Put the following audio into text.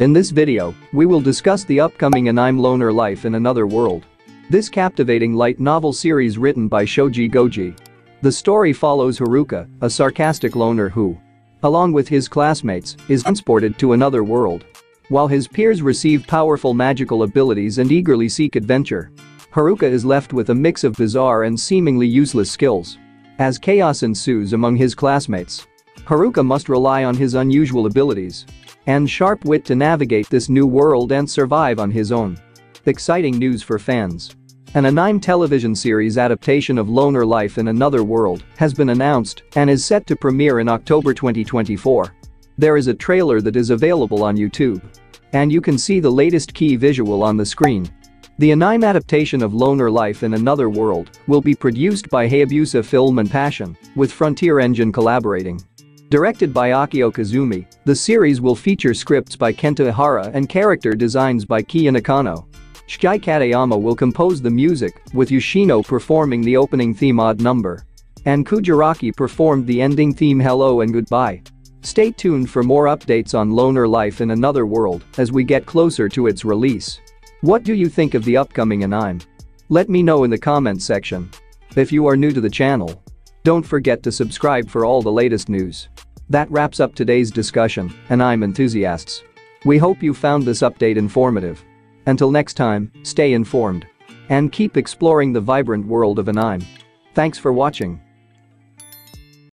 In this video, we will discuss the upcoming Anime Loner Life in Another World. This captivating light novel series written by Shoji Goji. The story follows Haruka, a sarcastic loner who, along with his classmates, is transported to another world. While his peers receive powerful magical abilities and eagerly seek adventure, Haruka is left with a mix of bizarre and seemingly useless skills. As chaos ensues among his classmates, Haruka must rely on his unusual abilities and sharp wit to navigate this new world and survive on his own. Exciting news for fans. An anime television series adaptation of Loner Life in Another World has been announced and is set to premiere in October 2024. There is a trailer that is available on YouTube. And you can see the latest key visual on the screen. The anime adaptation of Loner Life in Another World will be produced by Hayabusa Film and Passione, with Frontier Engine collaborating. Directed by Akio Kazumi, the series will feature scripts by Kenta Ihara and character designs by Kiya Nakano. Shuhei Katayama will compose the music, with Yoshino performing the opening theme Odd Number. And Kujaraki performed the ending theme Hello and Goodbye. Stay tuned for more updates on Loner Life in Another World as we get closer to its release. What do you think of the upcoming anime? Let me know in the comments section. If you are new to the channel, don't forget to subscribe for all the latest news. That wraps up today's discussion, anime enthusiasts. We hope you found this update informative. Until next time, stay informed. And keep exploring the vibrant world of anime. Thanks for watching.